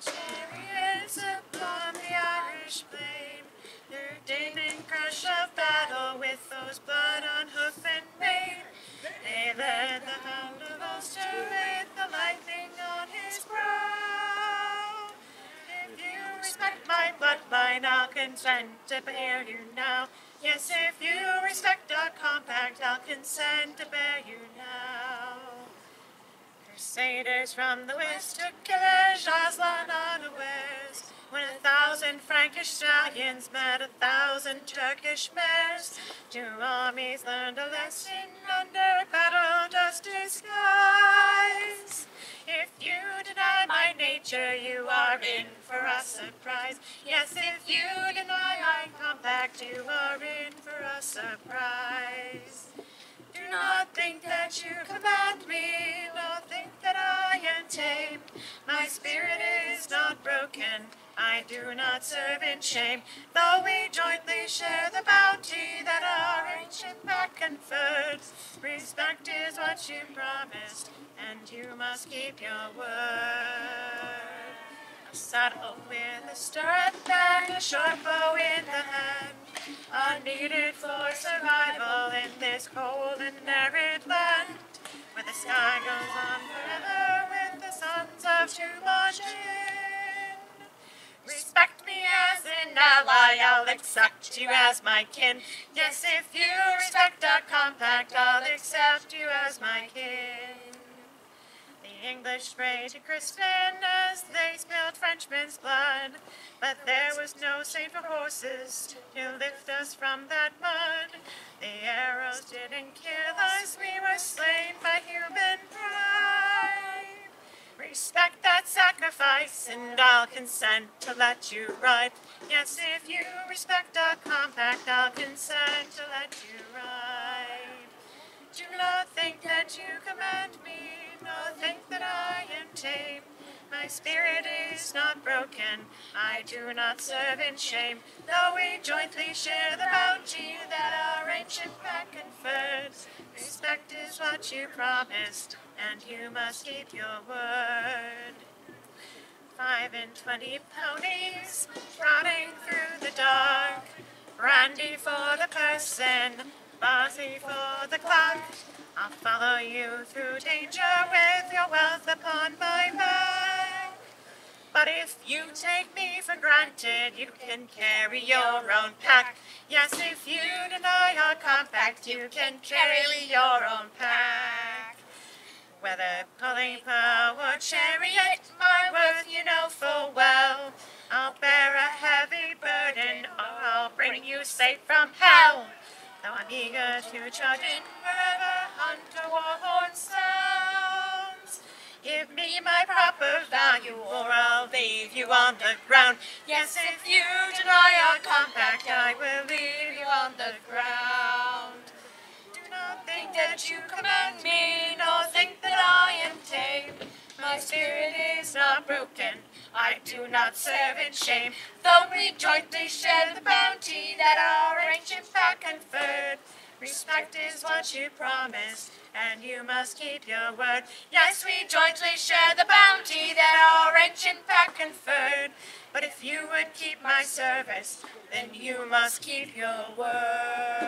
Chariots upon the Irish plain, their demon crush of battle with those blood on hoof and mane. They led the hound of Ulster with the lightning on his brow. If you respect my bloodline, I'll consent to bear you now. Yes, if you respect our compact, I'll consent to bear you now. Crusaders from the west took Kilij Arslan unawares. When a thousand Frankish stallions met a thousand Turkish mares, two armies learned a lesson under battle just disguise. If you deny my nature, you are in for a surprise. Yes, if you deny my compact, you are in for a surprise. Do not think that you command me, nor am tame. My spirit is not broken, I do not serve in shame. Though we jointly share the bounty that our ancient pact conferred, respect is what you promised, and you must keep your word. A saddle with a stirrup bag, a short bow in the hand, are needed for survival in this cold and arid land, where the sky goes on forever of Temujin. Respect me as an ally, I'll accept you as my kin. Yes, if you respect our compact, I'll accept you as my kin. The English sprayed to Crispin as they spilled Frenchmen's blood, but there was no saint for horses to lift us from that mud. The arrows didn't kill us, we were slain by human pride. Respect that sacrifice, and I'll consent to let you ride. Yes, if you respect our compact, I'll consent to let you ride. Do not think that you command me, nor think that I am tame. My spirit is not broken, I do not serve in shame. Though we jointly share the bounty what you promised, and you must keep your word. Five and twenty ponies trotting through the dark, brandy for the person, Bossy for the clock. I'll follow you through danger with your wealth upon my back. But if you take me for granted, you can carry your own pack. Yes, if you compact, you can carry your own pack. Whether polypa or chariot, my worth you know full well. I'll bear a heavy burden, or I'll bring you safe from hell. Though I'm eager to charge in wherever hunter war horn sounds. Give me my proper value, or I'll leave you on the ground. Yes, if you deny our compact, I will leave you on the ground. That you command me, nor think that I am tame. My spirit is not broken, I do not serve in shame. Though we jointly share the bounty that our ancient pact conferred. Respect is what you promised, and you must keep your word. Yes, we jointly share the bounty that our ancient pact conferred. But if you would keep my service, then you must keep your word.